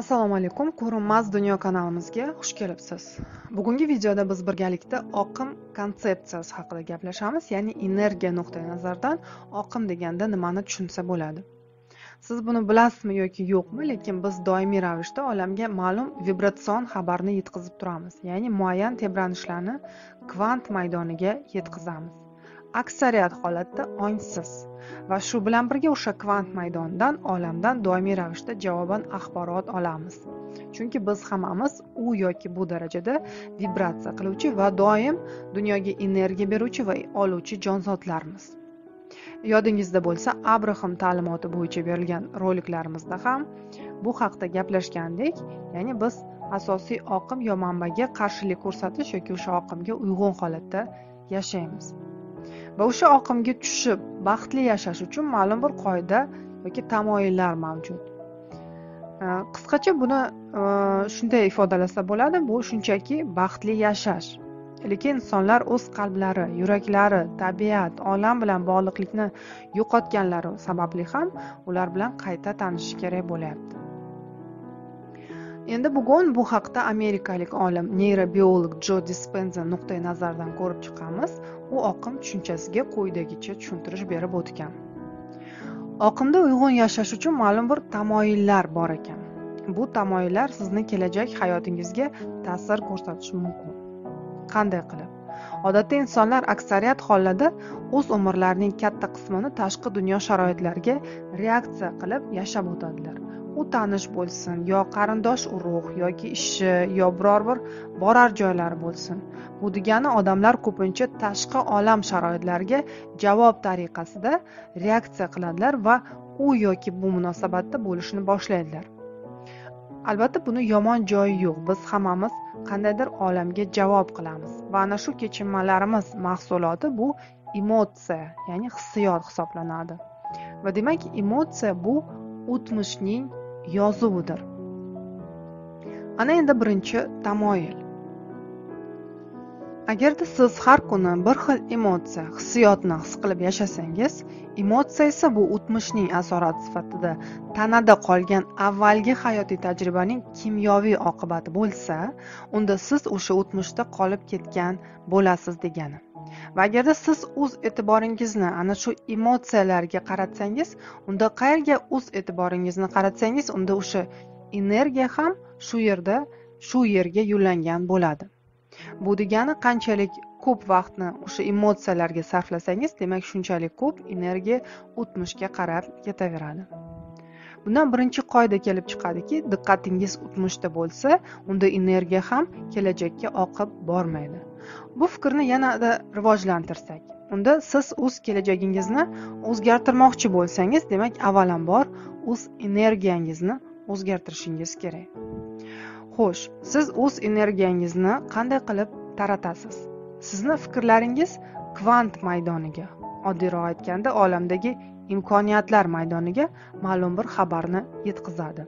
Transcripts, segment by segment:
assalomu alaykum ko'rinmas dunyo kanalimizga xush kelibsiz. Bugungi videoda biz birgalikda oqim konsepsiyasi haqida gaplashamiz ya'ni energiya nuqtai nazaridan oqim deganda nimani tushunsa bo'ladi. Siz buni bilasizmi yoki yo'qmi lekin biz doimiy ravishda olamga ma'lum vibratsion xabarni yetkazib turamiz ya'ni muayyan tebranishlarni kvant maydoniga yetkazamiz. Aksariyat holatda ongsiz va shu bilan birga o'sha kvant maydonidan olamdan doimiy ravishda javoban axborot olamiz. Chunki biz hammamiz u yoki bu darajada vibratsiya qiluvchi va doim dunyoga energiya beruvchi va oluvchi jonzotlarmiz. Yodingizda bo'lsa abraham ta'limoti bo'yicha berilgan roliklarimizda ham bu haqda gaplashgandik ya'ni biz asosiy oqim yo manbaga qarshilik ko'rsatish yoki o'sha oqimga uyg'un holatda yashaymiz. Va o'sha oqimga tushib baxtli yashash uchun ma'lum bir qoida yoki tamoyillar mavjud. Qisqacha buni e, shunday ifodalasa bo'ladi bu shunchaki baxtli yashash. Lekin insonlar o'z qalblari yuraklari tabiat olam bilan bog'liqlikni yo'qotganlari sababli ham ular bilan qayta tanishish kerak bo'lyapti. Endi bugun bu haqda amerikalik olim neyrobiolog jo dispenza nuqtai nazaridan ko'rib chiqamiz. U oqim tushunchasiga quyidagicha tushuntirish berib o'tgan. Oqimda uyg'un yashash uchun ma'lum bir tamoyillar bor ekan. Bu tamoyillar sizni kelajak hayotingizga ta'sir ko'rsatishi mumkin. Qanday qilib? Odatda insonlar aksariyat hollarda o'z umrlarining katta qismini tashqi dunyo sharoitlariga reaksiya qilib yashab o'tadilar. U tanish bo'lsin yo qarindosh urug' yoki ishi yo biror bir borar joylari bo'lsin. Bu degani odamlar ko'pincha tashqi olam sharoitlariga javob tariqasida reaksiya qiladilar va u yoki bu munosabatda bo'lishni boshlaydilar. Albatta buni yomon joyi yo'q. Biz hammamiz qandaydir olamga javob qilamiz va ana shu kechinmalarimiz mahsuloti bu emotsiya ya'ni hissiyot hisoblanadi. Va demak emotsiya bu o'tmishning yozuvidir ana endi birinchi tamoyil. Agarda siz har kuni bir xil emotsiya hissiyotni his qilib yashasangiz emotsiya esa bu o'tmishning asorati sifatida tanada qolgan avvalgi hayotiy tajribaning kimyoviy oqibati bo'lsa unda siz o'sha o'tmishda qolib ketgan bo'lasiz degani. Va agarda siz o'z e'tiboringizni ana shu emotsiyalarga qaratsangiz unda qayerga o'z e'tiboringizni qaratsangiz unda o'sha energiya ham shu yerda shu yerga yo'llangan bo'ladi. Bu degani qanchalik ko'p vaqtni o'sha emotsiyalarga sarflasangiz demak shunchalik ko'p energiya o'tmishga qarab ketaveradi bundan birinchi qoida kelib chiqadiki diqqatingiz o'tmishda bo'lsa unda energiya ham kelajakka oqib bormaydi. Bu fikrni yanada rivojlantirsak unda siz o'z kelajagingizni o'zgartirmoqchi bo'lsangiz demak avvalambor o'z energiyangizni o'zgartirishingiz kerak. Xo'sh siz o'z energiyangizni qanday qilib taratasiz? Sizni fikrlaringiz kvant maydoniga oddiyroq aytganda olamdagi imkoniyatlar maydoniga ma'lum bir xabarni yetkazadi.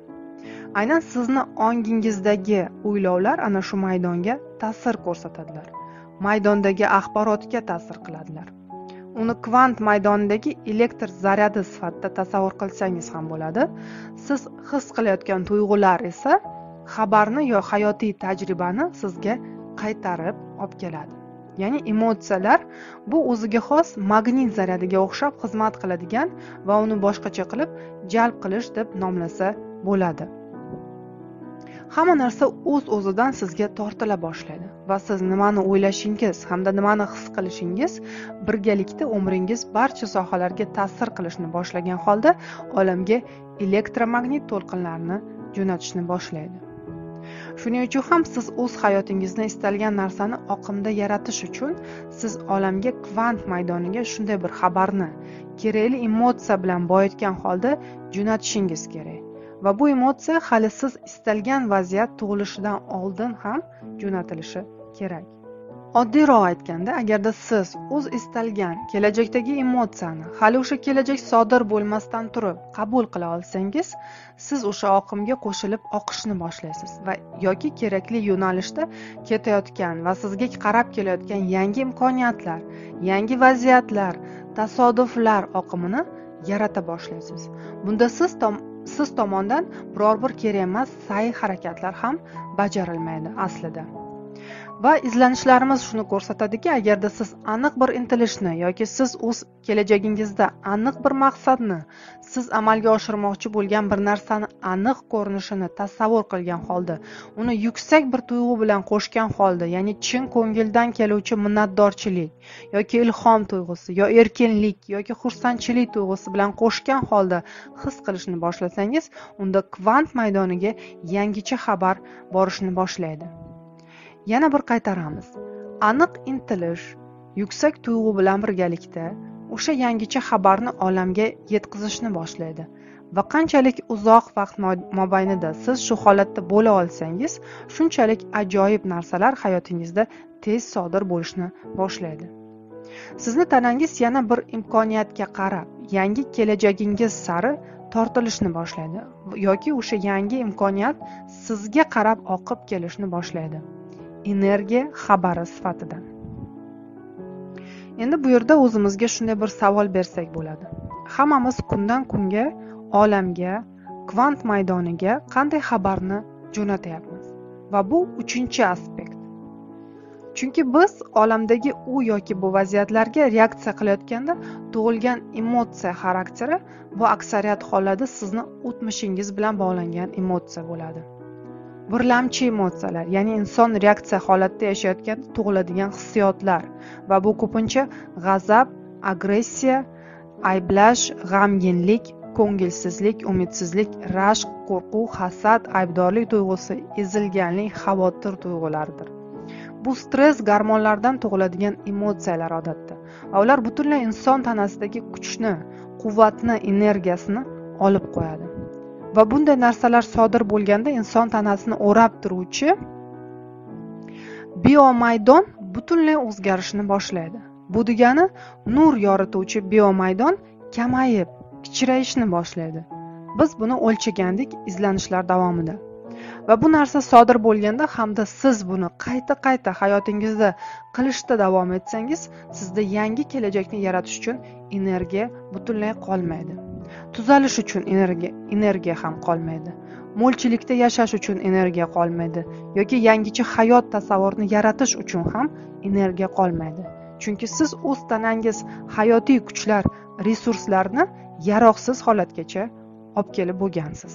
Aynan sizni ongingizdagi o'ylovlar ana shu maydonga ta'sir ko'rsatadilar. Maydondagi axborotga ta'sir qiladilar. Uni kvant maydonidagi elektr zaryadi sifatida tasavvur qilsangiz ham bo'ladi. Siz his qilayotgan tuyg'ular esa xabarni yo hayotiy tajribani sizga qaytarib olib keladi. Ya'ni emotsiyalar bu o'ziga xos magnit zaryadiga o'xshab xizmat qiladigan va uni boshqacha qilib jalb qilish deb nomlasa bo'ladi. Hamma narsa o'z o'zidan sizga tortila boshlaydi va siz nimani o'ylashingiz hamda nimani his qilishingiz birgalikda umringiz barcha sohalarga ta'sir qilishni boshlagan holda olamga elektromagnit to'lqinlarni jo'natishni boshlaydi. Shuning uchun ham siz o'z hayotingizni istalgan narsani oqimda yaratish uchun siz olamga kvant maydoniga shunday bir xabarni kerakli emotsiya bilan boyitgan holda jo'natishingiz kerak. Va bu emotsiya hali siz istalgan vaziyat tug'ilishidan oldin ham jo'natilishi kerak. Oddiyroq aytganda agarda siz o'z istalgan kelajakdagi emotsiyani hali o'sha kelajak sodir bo'lmasdan turib qabul qila olsangiz siz o'sha oqimga qo'shilib oqishni boshlaysiz va yoki kerakli yo'nalishda ketayotgan va sizga qarab kelayotgan yangi imkoniyatlar yangi vaziyatlar tasodiflar oqimini yarata boshlaysiz. Bunda siz siz tomondan biror bir kerak emas sa'y harakatlar ham bajarilmaydi aslida. Va izlanishlarimiz shuni ko'rsatadiki agarda siz aniq bir intilishni yoki siz o'z kelajagingizda aniq bir maqsadni siz amalga oshirmoqchi bo'lgan bir narsani aniq ko'rinishini tasavvur qilgan holda uni yuksak bir tuyg'u bilan qo'shgan holda ya'ni chin ko'ngildan keluvchi minnatdorchilik yoki ilhom tuyg'usi yo erkinlik yoki xursandchilik tuyg'usi bilan qo'shgan holda his qilishni boshlasangiz unda kvant maydoniga yangicha xabar borishni boshlaydi. Yana bir qaytaramiz. Aniq intilish yuksak tuyg'u bilan birgalikda o'sha yangicha xabarni olamga yetkazishni boshlaydi. Va qanchalik uzoq vaqt mobaynida siz shu holatda bo'la olsangiz shunchalik ajoyib narsalar hayotingizda tez sodir bo'lishni boshlaydi. Sizni tanangiz yana bir imkoniyatga qarab yangi kelajagingiz sari tortilishni boshlaydi yoki o'sha yangi imkoniyat sizga qarab oqib kelishni boshlaydi. Energiya xabari sifatida. Endi bu yerda o'zimizga shunday bir savol bersak bo'ladi. Hammamiz kundan kunga olamga kvant maydoniga qanday xabarni jo'natyapmiz? Va bu uchinchi aspekt. Chunki biz olamdagi u yoki bu vaziyatlarga reaksiya qilayotganda tug'ilgan emotsiya xarakteri bu aksariyat hollarda sizni o'tmishingiz bilan bog'langan emotsiya bo'ladi. Birlamchi emotsiyalar ya'ni inson reaksiya holatida yashayotganda tug'iladigan hissiyotlar va bu ko'pincha g'azab agressiya ayblash g'amginlik ko'ngilsizlik umidsizlik rashq qo'rquv hasad aybdorlik tuyg'usi ezilganlik xavotir tuyg'ularidir. Bu stress gormonlardan tug'iladigan emotsiyalar odatda va ular butunlay inson tanasidagi kuchni quvvatni energiyasini olib qo'yadi. Va bunday narsalar sodir bo'lganda inson tanasini o'rab turuvchi biomaydon butunlay o'zgarishni boshlaydi. Bu degani nur yorituvchi biomaydon kamayib kichrayishni boshlaydi. Biz buni o'lchagandik izlanishlar davomida. Va bu narsa sodir bo'lganda hamda siz buni qayta qayta hayotingizda qilishda davom etsangiz sizda yangi kelajakni yaratish uchun energiya butunlay qolmaydi. Tuzalish uchun energiya energiya ham qolmaydi. Mo'lchilikda yashash uchun energiya qolmaydi yoki yangicha hayot tasavvurini yaratish uchun ham energiya qolmaydi. Chunki siz o'z tanangiz hayotiy kuchlar resurslarni yaroqsiz holatgacha olib kelib bo'lgansiz.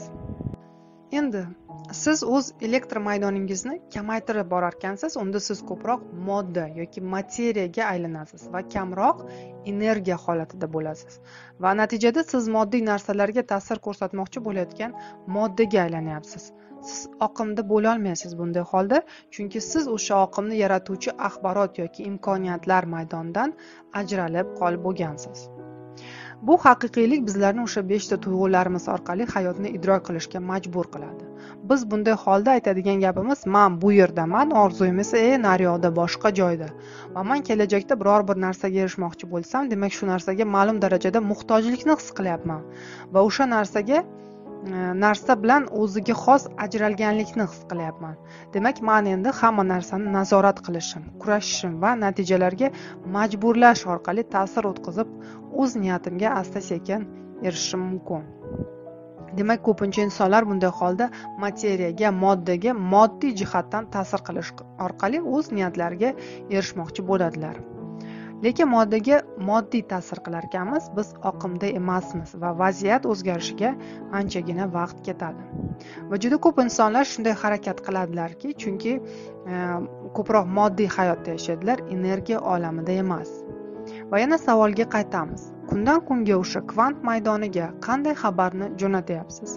Endi siz o'z elektr maydoningizni kamaytirib borarkansiz unda siz ko'proq modda yoki materiyaga aylanasiz va kamroq energiya holatida bo'lasiz. Va natijada siz moddiy narsalarga ta'sir ko'rsatmoqchi bo'layotgan moddaga aylanyapsiz. Siz oqimda bo'lolmaysiz bunday holda chunki siz o'sha oqimni yaratuvchi axborot yoki imkoniyatlar maydonidan ajralib qolib bo'lgansiz. Bu haqiqiylik bizlarni o'sha beshta tuyg'ularimiz orqali hayotni idrok qilishga majbur qiladi. Biz bunday holda aytadigan gapimiz man bu yerdaman orzuyim esa e nariyoqda boshqa joyda. Va man kelajakda biror bir narsaga erishmoqchi bo'lsam demak shu narsaga ma'lum darajada muhtojlikni his qilyapman. Va o'sha narsaga e, narsa bilan o'ziga xos ajralganlikni his qilyapman. Demak man endi hamma narsani nazorat qilishim kurashishim va natijalarga majburlash orqali ta'sir o'tkazib o'z niyatimga asta sekin erishishim mumkin. Demak ko'pincha insonlar bunday holda materiyaga moddaga moddiy jihatdan ta'sir qilish orqali o'z niyatlariga erishmoqchi bo'ladilar. Lekin moddaga moddiy ta'sir qilar ekanmiz biz oqimda emasmiz va vaziyat o'zgarishiga anchagina vaqt ketadi. Va juda ko'p insonlar shunday harakat qiladilarki chunki e, ko'proq moddiy hayotda yashaydilar energiya olamida emas. Va yana savolga qaytamiz. Kundan kunga o'sha kvant maydoniga qanday xabarni jo'natyapsiz?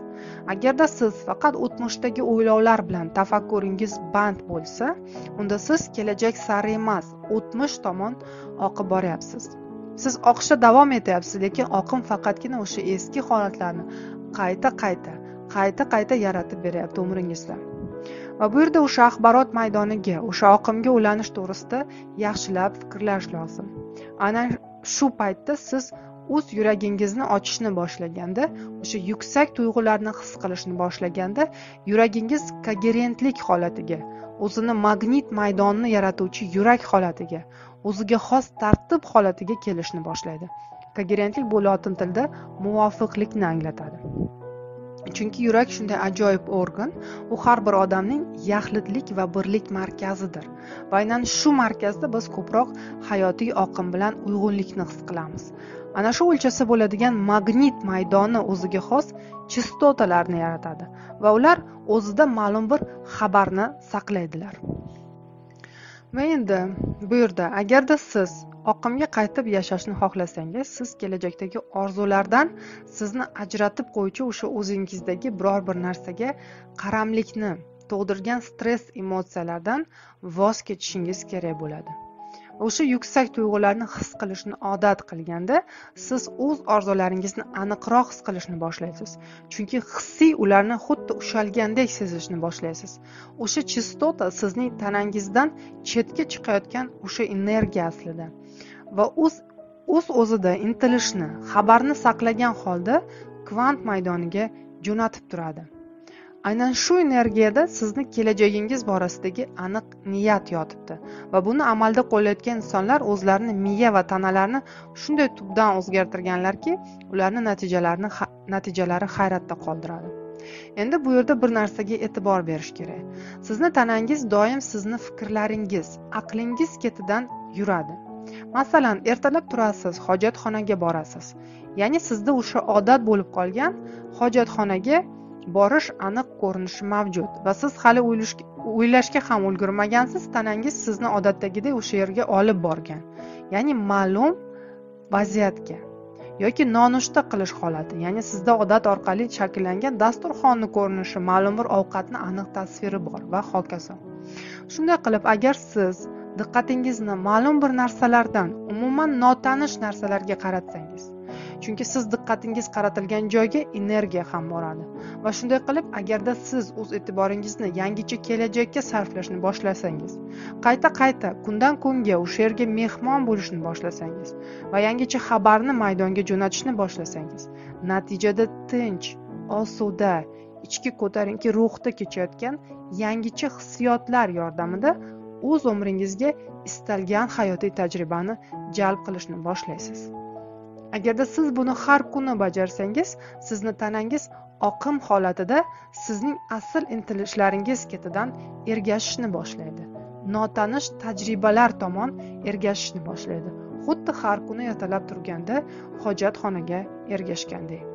Agarda siz faqat o'tmishdagi o'ylovlar bilan tafakkuringiz band bo'lsa unda siz kelajak sari emas o'tmish tomon oqib boryapsiz. Siz oqishda davom etyapsiz lekin oqim faqatgina o'sha eski holatlarni qayta qayta qayta qayta yaratib beryapti umringizda. Va bu yerda o'sha axborot maydoniga o'sha oqimga ulanish to'g'risida yaxshilab fikrlash lozim. Ana shu paytda siz o'z yuragingizni ochishni boshlaganda o'sha yuksak tuyg'ularni his qilishni boshlaganda yuragingiz kogerentlik holatiga o'zini magnit maydonini yaratuvchi yurak holatiga o'ziga xos tartib holatiga kelishni boshlaydi. Kogerentlik bu lotin tilida muvofiqlikni anglatadi. Chunki yurak shunday ajoyib organ u har bir odamning yaxlitlik va birlik markazidir. Va aynan shu markazda biz ko'proq hayotiy oqim bilan uyg'unlikni his qilamiz. Ana shu o'lchasa bo'ladigan magnit maydoni o'ziga xos chistotalarni yaratadi va ular o'zida ma'lum bir xabarni saqlaydilar. Va endi bu yerda agarda siz oqimga qaytib yashashni xohlasangiz siz kelajakdagi orzulardan sizni ajratib qo'yuvchi o'sha o'zingizdagi biror bir narsaga qaramlikni tug'dirgan stress emotsiyalardan voz kechishingiz kerak bo'ladi. O'sha yuksak tuyg'ularni his qilishni odat qilganda siz o'z orzularingizni aniqroq his qilishni boshlaysiz. Chunki hissiy ularni xuddi ushalgandek sezishni boshlaysiz. O'sha chistota sizning tanangizdan chetga chiqayotgan o'sha energiya aslida. Va o'z o'z o'zida intilishni xabarni saqlagan holda kvant maydoniga jo'natib turadi. Aynan shu energiyada sizni kelajagingiz borasidagi aniq niyat yotibdi va buni amalda qo'llayotgan insonlar o'zlarini miya va tanalarini shunday tubdan o'zgartirganlarki ularni natijalarini natijalari hayratda qoldiradi. Endi bu yerda bir narsaga e'tibor berish kerak. Sizni tanangiz doim sizni fikrlaringiz aqlingiz ketidan yuradi. Masalan ertalab turasiz hojatxonaga borasiz. Ya'ni sizda o'sha odat bo'lib qolgan hojatxonaga borish aniq ko'rinishi mavjud va siz hali o'ylashga ham ulgurmagansiz tanangiz sizni odatdagidek o'sha yerga olib borgan ya'ni ma'lum vaziyatga yoki nonushta qilish holati ya'ni sizda odat orqali shakllangan dasturxonni ko'rinishi ma'lum bir ovqatni aniq tasviri bor va hokazo. Shunday qilib agar siz diqqatingizni ma'lum bir narsalardan umuman notanish narsalarga qaratsangiz chunki siz diqqatingiz qaratilgan joyga energiya ham boradi. Va shunday qilib agarda siz o'z e'tiboringizni yangicha kelajakka sarflashni boshlasangiz qayta qayta kundan kunga o'sha yerga mehmon bo'lishni boshlasangiz va yangicha xabarni maydonga jo'natishni boshlasangiz natijada tinch osuda ichki ko'tarinki ruhda kechayotgan yangicha hissiyotlar yordamida o'z umringizga istalgan hayotiy tajribani jalb qilishni boshlaysiz. Agarda siz buni har kuni bajarsangiz sizni tanangiz oqim holatida sizning asl intilishlaringiz ketidan ergashishni boshlaydi. Notanish tajribalar tomon ergashishni boshlaydi. Xuddi har kuni ertalab turganda hojatxonaga ergashgandek